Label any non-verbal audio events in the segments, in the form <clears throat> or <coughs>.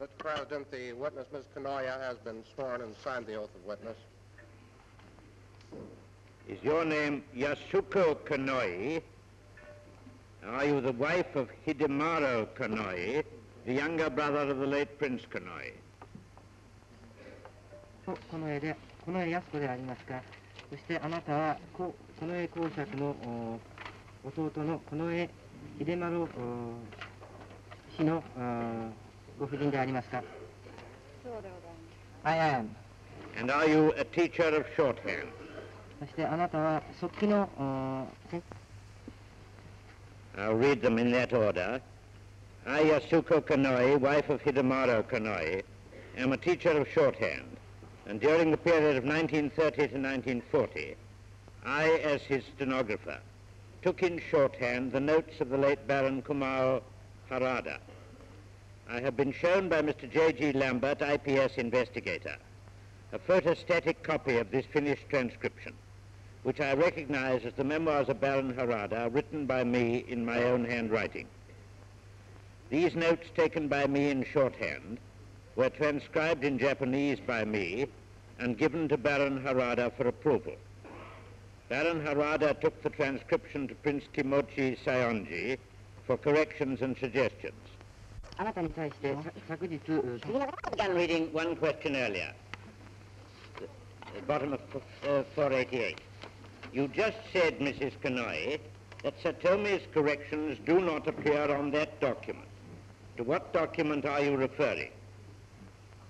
Mr. President, the witness, Ms. Kanoya, has been sworn and signed the oath of witness. Is your name Yasuko Kanoi? Are you the wife of Hidemaro Kanoi, the younger brother of the late Prince Kanoi? とこの絵で、この絵安子でありますか。そしてあなたはここの絵公爵のお弟のこの絵秀丸お氏のおご婦人でありますかそうでございます。I am. And are you a teacher of shorthand? そしてあなたは速記の、uh, I'll read them in that order. I, Yasuko Konoye, wife of Hidemaro Konoye, am a teacher of shorthand, and during the period of 1930 to 1940, I, as his stenographer, took in shorthand the notes of the late Baron Kumao Harada, I have been shown by Mr. J.G. Lambert, IPS investigator, a photostatic copy of this finished transcription which I recognize as the memoirs of Baron Harada, written by me in my own handwriting. These notes, taken by me in shorthand, were transcribed in Japanese by me and given to Baron Harada for approval. Baron Harada took the transcription to Prince Kinmochi Saionji for corrections and suggestions. あなたに対して昨日 began reading one question earlier. Bottom of uh, 488 you just said Mrs. Konoye that Satomi's corrections do not appear on that document. To what document are you referring?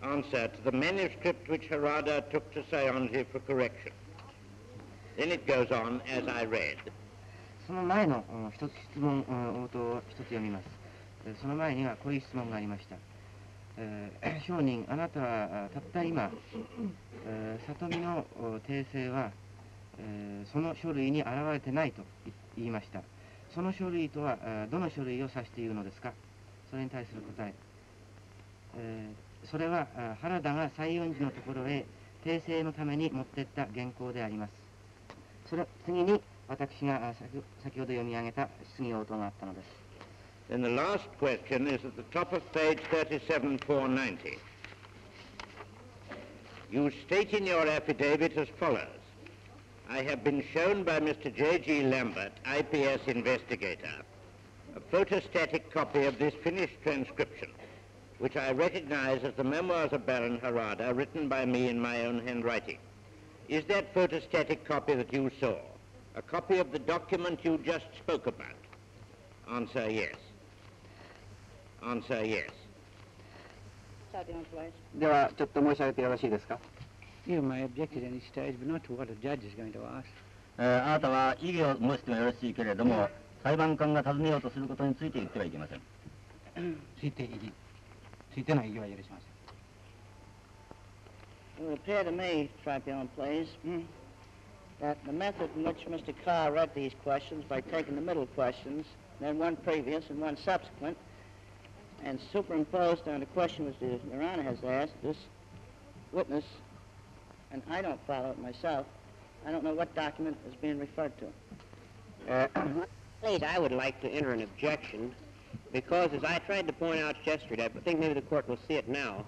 Answer to the manuscript which Harada took to Saionji for correction. Then it goes on as I read. えーその前にはこういう質問がありました。えー <coughs> 証人、あなたはあたった今、<coughs> えー里見のお訂正は、えーその書類に現れてないとい言いました。その書類とはあどの書類を指しているのですか？それに対する答え。えーそれはあ原田が西園寺のところへ訂正のために持ってった原稿であります。それ次に私が先ほど読み上げた質疑応答があったのです。Then the last question is at the top of page 37490. You state in your affidavit as follows. I have been shown by Mr. J.G. Lambert, IPS investigator, a photostatic copy of this finished transcription, which I recognize as the memoirs of Baron Harada written by me in my own handwriting. Is that photostatic copy that you saw a copy of the document you just spoke about? Answer yes. Answer yes. ではちょっと申し上げてよろしいですか。You may object at any stage, but not to what a judge is going to ask. えーあなたは異議を申してもよろしいけれども、裁判官が尋ねようとすることについて言ってはいけません。ついて異議、ついての異議は許しません。It would appear to me, Tribunal, please, that the method in which Mr. Carr read these questions by taking the middle questions, then one previous and one subsequent, and superimposed on the question which the Your Honor has asked, this witness, and I don't follow it myself, I don't know what document is being referred to. Uh, <clears throat> please, I would like to enter an objection because, as I tried to point out yesterday, I think maybe the court will see it now,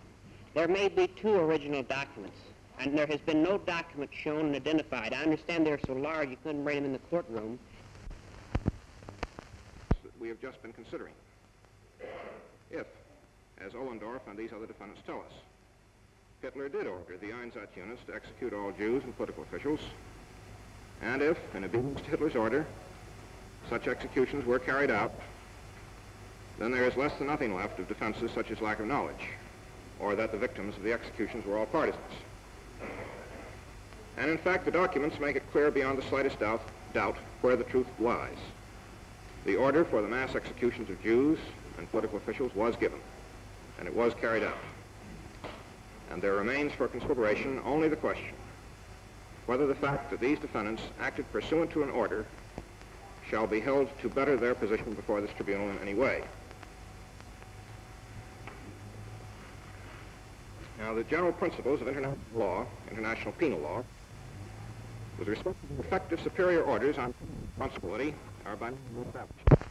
there may be two original documents, and there has been no document shown and identified. I understand they're so large you couldn't bring them in the courtroom. that we have just been considering. If, as Ohlendorf and these other defendants tell us, Hitler did order the Einsatzunits to execute all Jews and political officials, and if, in obedience to Hitler's order, such executions were carried out, then there is less than nothing left of defenses such as lack of knowledge, or that the victims of the executions were all partisans. And in fact, the documents make it clear beyond the slightest doubt, doubt where the truth lies. The order for the mass executions of Jews and political officials was given, and it was carried out. And there remains for consideration only the question whether the fact that these defendants acted pursuant to an order shall be held to better their position before this tribunal in any way. Now, the general principles of international law, international penal law, with respect to effective superior orders on responsibility are by no established.